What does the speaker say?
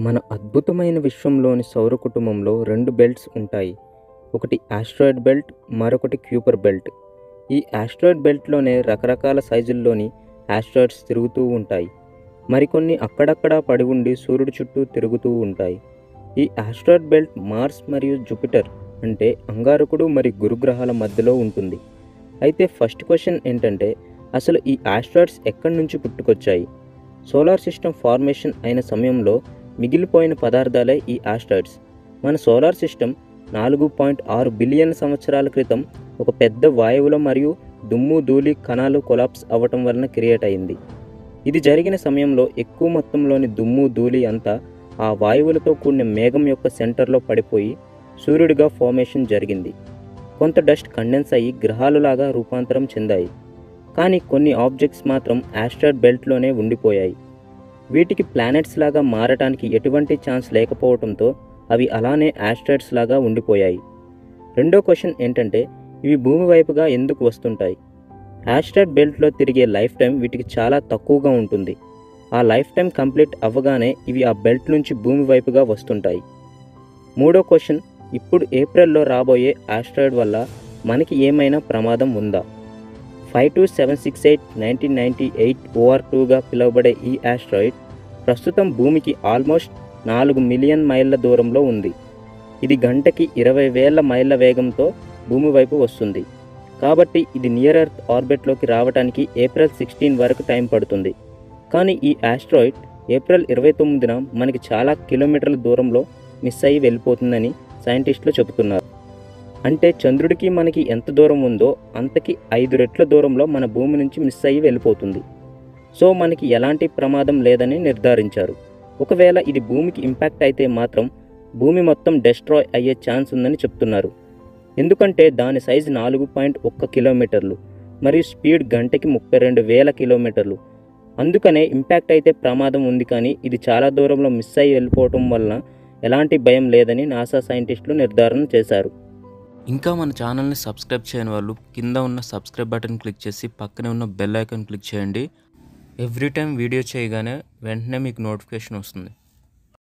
మన అద్భుతమైన విశ్వంలోని సౌర కుటుంబంలో రెండు బెల్ట్స్ ఉంటాయి. ఒకటి ఆస్ట్రాయిడ్ బెల్ట్ మరొకటి క్యూపర్ బెల్ట్. ఈ ఆస్ట్రాయిడ్ బెల్ట్లోనే రకరకాల సైజుల్లోని ఆస్ట్రాయిడ్స్ తిరుగుతూ ఉంటాయి. మరికొన్ని అక్కడక్కడా పడి ఉండి సూర్యుడి చుట్టూ తిరుగుతూ ఉంటాయి. ఈ ఆస్ట్రాయిడ్ బెల్ట్ మార్స్ మరియు జూపిటర్ అంటే అంగారకుడు మరియు గురుగ్రహాల మధ్యలో ఉంటుంది. అయితే ఫస్ట్ క్వశ్చన్ ఏంటంటే అసలు ఈ ఆస్ట్రాయిడ్స్ ఎక్కడి నుంచి పుట్టుకొచ్చాయి? సోలార్ సిస్టమ్ ఫార్మేషన్ అయిన సమయంలో మిగిలిపోయిన పదార్థాలే ఈ ఆస్ట్రాయిడ్స్. మన సోలార్ సిస్టమ్ నాలుగు పాయింట్ ఆరు బిలియన్ సంవత్సరాల క్రితం ఒక పెద్ద వాయువుల మరియు దుమ్ము ధూళి కణాలు కొలాప్స్ అవ్వటం వలన క్రియేట్ అయింది. ఇది జరిగిన సమయంలో ఎక్కువ మొత్తంలోని దుమ్ము ధూళి అంతా ఆ వాయువులతో కూడిన మేఘం యొక్క సెంటర్లో పడిపోయి సూర్యుడిగా ఫార్మేషన్ జరిగింది. కొంత డస్ట్ కండెన్స్ అయ్యి గ్రహాలులాగా రూపాంతరం చెందాయి. కానీ కొన్ని ఆబ్జెక్ట్స్ మాత్రం ఆస్ట్రాయిడ్ బెల్ట్లోనే ఉండిపోయాయి. వీటికి ప్లానెట్స్ లాగా మారటానికి ఎటువంటి ఛాన్స్ లేకపోవడంతో అవి అలానే యాస్ట్రాయిడ్స్ లాగా ఉండిపోయాయి. రెండో క్వశ్చన్ ఏంటంటే ఇవి భూమి వైపుగా ఎందుకు వస్తుంటాయి? యాస్ట్రాయిడ్ బెల్ట్లో తిరిగే లైఫ్ టైం వీటికి చాలా తక్కువగా ఉంటుంది. ఆ లైఫ్ టైం కంప్లీట్ అవ్వగానే ఇవి ఆ బెల్ట్ నుంచి భూమి వైపుగా వస్తుంటాయి. మూడో క్వశ్చన్ ఇప్పుడు ఏప్రిల్లో రాబోయే యాస్ట్రాయిడ్ వల్ల మనకి ఏమైనా ప్రమాదం ఉందా? Five two seven six eight nineteen ninety eight OR టూగా పిలువబడే ఈ ఆస్ట్రాయిడ్ ప్రస్తుతం భూమికి ఆల్మోస్ట్ నాలుగు మిలియన్ మైళ్ళ దూరంలో ఉంది. ఇది గంటకి ఇరవై వేల మైళ్ళ వేగంతో భూమి వైపు వస్తుంది. కాబట్టి ఇది నియర్ ఎర్త్ ఆర్బిట్లోకి రావడానికి ఏప్రిల్ సిక్స్టీన్ వరకు టైం పడుతుంది. కానీ ఈ ఆస్ట్రాయిడ్ ఏప్రిల్ ఇరవై తొమ్మిదిన మనకి చాలా కిలోమీటర్ల దూరంలో మిస్ అయ్యి వెళ్ళిపోతుందని సైంటిస్టులు చెబుతున్నారు. అంటే చంద్రుడికి మనకి ఎంత దూరం ఉందో అంతకి ఐదు రెట్ల దూరంలో మన భూమి నుంచి మిస్ అయ్యి వెళ్ళిపోతుంది. సో మనకి ఎలాంటి ప్రమాదం లేదని నిర్ధారించారు. ఒకవేళ ఇది భూమికి ఇంపాక్ట్ అయితే మాత్రం భూమి మొత్తం డెస్ట్రాయ్ అయ్యే ఛాన్స్ ఉందని చెప్తున్నారు. ఎందుకంటే దాని సైజ్ నాలుగు పాయింట్ ఒక్క కిలోమీటర్లు మరియు స్పీడ్ గంటకి ముప్పై రెండు వేల కిలోమీటర్లు. అందుకనే ఇంపాక్ట్ అయితే ప్రమాదం ఉంది కానీ ఇది చాలా దూరంలో మిస్ అయ్యి వెళ్ళిపోవటం వలన ఎలాంటి భయం లేదని నాసా సైంటిస్టులు నిర్ధారణ చేశారు. ఇంకా మన ఛానల్ని సబ్స్క్రైబ్ చేయని వాళ్ళు కింద ఉన్న సబ్స్క్రైబ్ బటన్ క్లిక్ చేసి పక్కనే ఉన్న బెల్ ఐకాన్ క్లిక్ చేయండి. ఎవ్రీ టైం వీడియో చేయగానే వెంటనే మీకు నోటిఫికేషన్ వస్తుంది.